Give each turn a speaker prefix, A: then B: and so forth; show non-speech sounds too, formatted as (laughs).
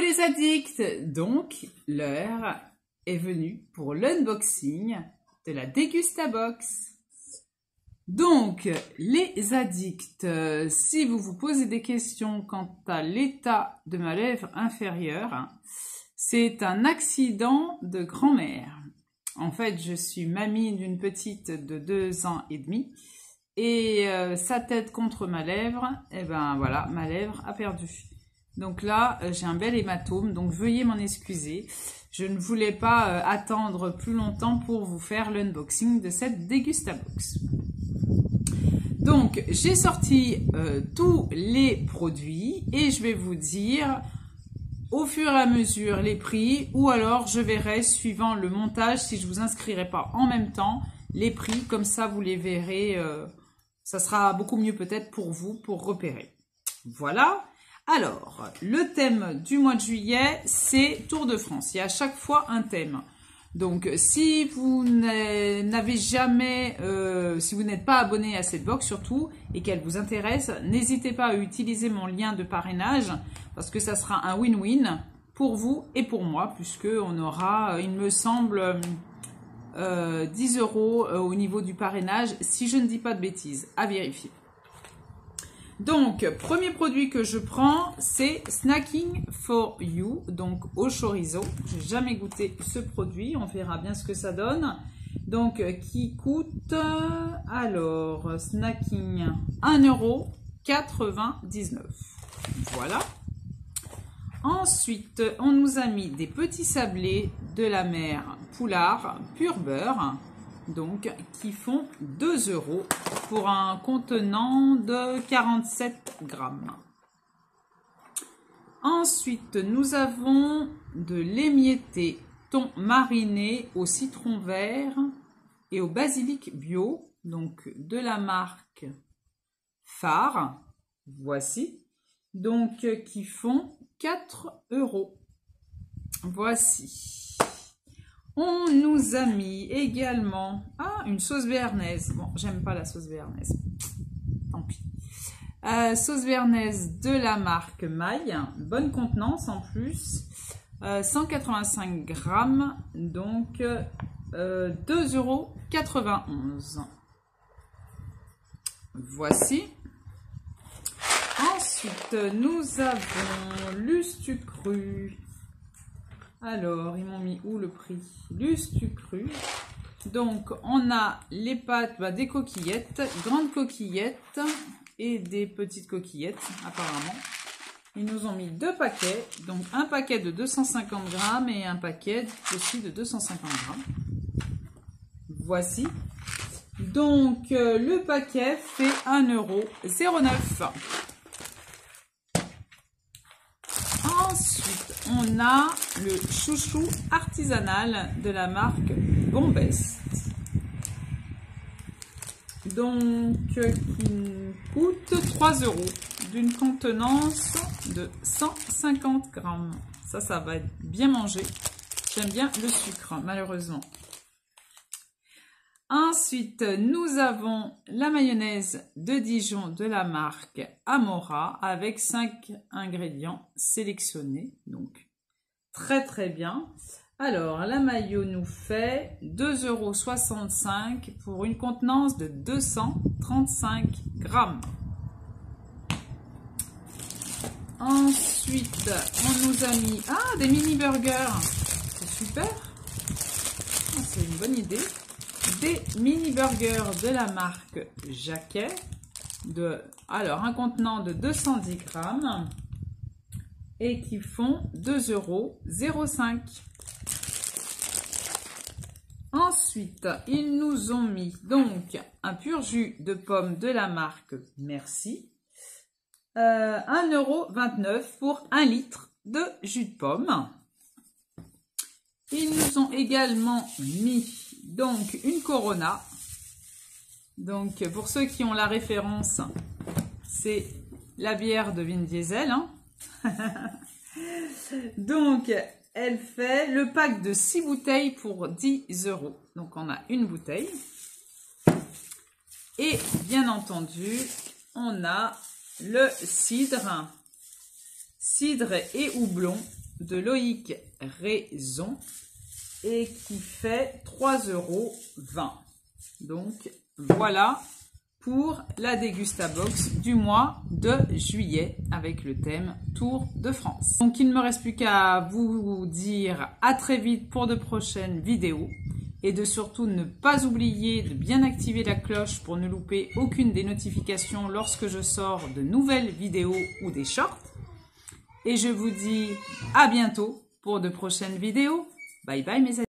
A: les addicts Donc, l'heure est venue pour l'unboxing de la Dégustabox. Donc, les addicts, si vous vous posez des questions quant à l'état de ma lèvre inférieure, c'est un accident de grand-mère. En fait, je suis mamie d'une petite de deux ans et demi et euh, sa tête contre ma lèvre, et eh ben voilà, ma lèvre a perdu. Donc là, euh, j'ai un bel hématome, donc veuillez m'en excuser. Je ne voulais pas euh, attendre plus longtemps pour vous faire l'unboxing de cette Degustabox. Donc, j'ai sorti euh, tous les produits et je vais vous dire au fur et à mesure les prix ou alors je verrai suivant le montage si je vous inscrirai pas en même temps les prix comme ça vous les verrez ça sera beaucoup mieux peut-être pour vous pour repérer voilà alors, le thème du mois de juillet, c'est Tour de France. Il y a à chaque fois un thème. Donc, si vous n'avez jamais, euh, si vous n'êtes pas abonné à cette box surtout, et qu'elle vous intéresse, n'hésitez pas à utiliser mon lien de parrainage, parce que ça sera un win-win pour vous et pour moi, puisque on aura, il me semble, 10 euh, euros euh, au niveau du parrainage, si je ne dis pas de bêtises, à vérifier. Donc, premier produit que je prends, c'est Snacking for You, donc au chorizo. J'ai jamais goûté ce produit, on verra bien ce que ça donne. Donc, qui coûte, alors, Snacking, 1,99€. Voilà. Ensuite, on nous a mis des petits sablés de la mer Poulard, pur beurre donc qui font 2 euros pour un contenant de 47 grammes. Ensuite, nous avons de l'émietté thon mariné au citron vert et au basilic bio, donc de la marque Phare. Voici. Donc, qui font 4 euros. Voici. On nous a mis également ah, une sauce béarnaise. Bon, j'aime pas la sauce béarnaise. Tant pis. Euh, sauce béarnaise de la marque Maille. Bonne contenance en plus. 185 euh, grammes. Donc, euh, 2,91 euros. Voici. Ensuite, nous avons l'ustucru alors, ils m'ont mis où le prix Lustu cru. Donc, on a les pâtes, bah, des coquillettes, grandes coquillettes et des petites coquillettes, apparemment. Ils nous ont mis deux paquets, donc un paquet de 250 grammes et un paquet aussi de 250 grammes. Voici. Donc, euh, le paquet fait 1,09€. On a le chouchou artisanal de la marque Bombest. Donc, qui coûte 3 euros d'une contenance de 150 grammes. Ça, ça va être bien mangé. J'aime bien le sucre, malheureusement. Ensuite, nous avons la mayonnaise de Dijon de la marque Amora avec 5 ingrédients sélectionnés. Donc, très très bien. Alors, la mayo nous fait 2,65 euros pour une contenance de 235 grammes. Ensuite, on nous a mis ah, des mini burgers. C'est super. Ah, c'est une bonne idée des mini burgers de la marque Jacquet. De, alors, un contenant de 210 grammes et qui font 2,05 euros. Ensuite, ils nous ont mis donc un pur jus de pomme de la marque Merci. Euh, 1,29€ pour 1 litre de jus de pomme. Ils nous ont également mis donc une Corona. Donc pour ceux qui ont la référence, c'est la bière de Vin Diesel. Hein. (laughs) Donc elle fait le pack de 6 bouteilles pour 10 euros. Donc on a une bouteille. Et bien entendu, on a le cidre cidre et houblon de Loïc Raison et qui fait 3,20 euros. Donc voilà pour la Dégustabox du mois de juillet avec le thème Tour de France. Donc il ne me reste plus qu'à vous dire à très vite pour de prochaines vidéos et de surtout ne pas oublier de bien activer la cloche pour ne louper aucune des notifications lorsque je sors de nouvelles vidéos ou des shorts. Et je vous dis à bientôt pour de prochaines vidéos. Bye bye mes amis.